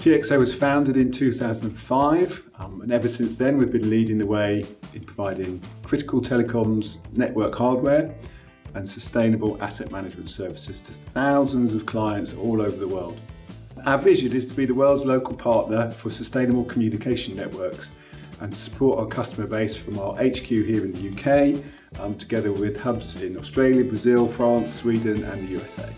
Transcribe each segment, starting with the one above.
TXO was founded in 2005, um, and ever since then we've been leading the way in providing critical telecoms network hardware and sustainable asset management services to thousands of clients all over the world. Our vision is to be the world's local partner for sustainable communication networks and support our customer base from our HQ here in the UK, um, together with hubs in Australia, Brazil, France, Sweden, and the USA.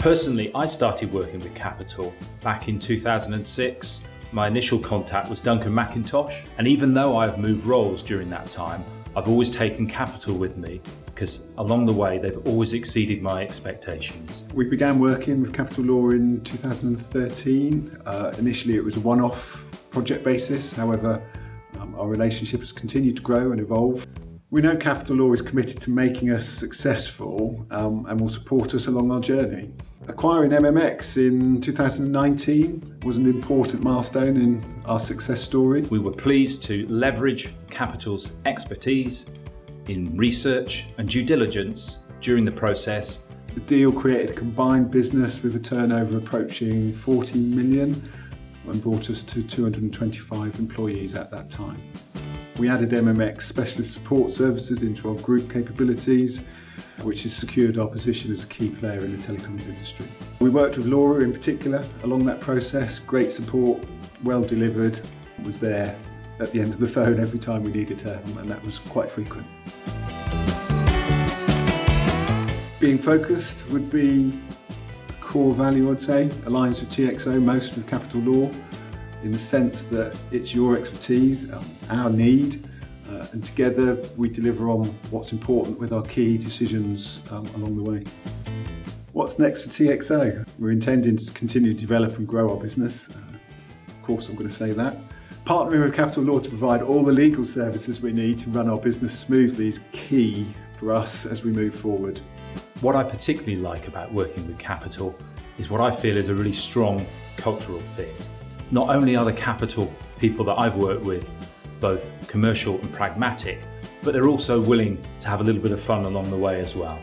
Personally, I started working with Capital back in 2006. My initial contact was Duncan McIntosh, and even though I've moved roles during that time, I've always taken Capital with me because along the way they've always exceeded my expectations. We began working with Capital Law in 2013. Uh, initially, it was a one off project basis, however, um, our relationship has continued to grow and evolve. We know Capital Law is committed to making us successful um, and will support us along our journey. Acquiring MMX in 2019 was an important milestone in our success story. We were pleased to leverage Capital's expertise in research and due diligence during the process. The deal created a combined business with a turnover approaching 40 million and brought us to 225 employees at that time. We added MMX specialist support services into our group capabilities, which has secured our position as a key player in the telecoms industry. We worked with Laura in particular along that process, great support, well delivered, was there at the end of the phone every time we needed her, and that was quite frequent. Being focused would be core value, I'd say, aligns with TXO most with capital law in the sense that it's your expertise, um, our need, uh, and together we deliver on what's important with our key decisions um, along the way. What's next for TXO? We're intending to continue to develop and grow our business. Uh, of course, I'm going to say that. Partnering with Capital Law to provide all the legal services we need to run our business smoothly is key for us as we move forward. What I particularly like about working with Capital is what I feel is a really strong cultural fit. Not only are the Capital people that I've worked with both commercial and pragmatic, but they're also willing to have a little bit of fun along the way as well.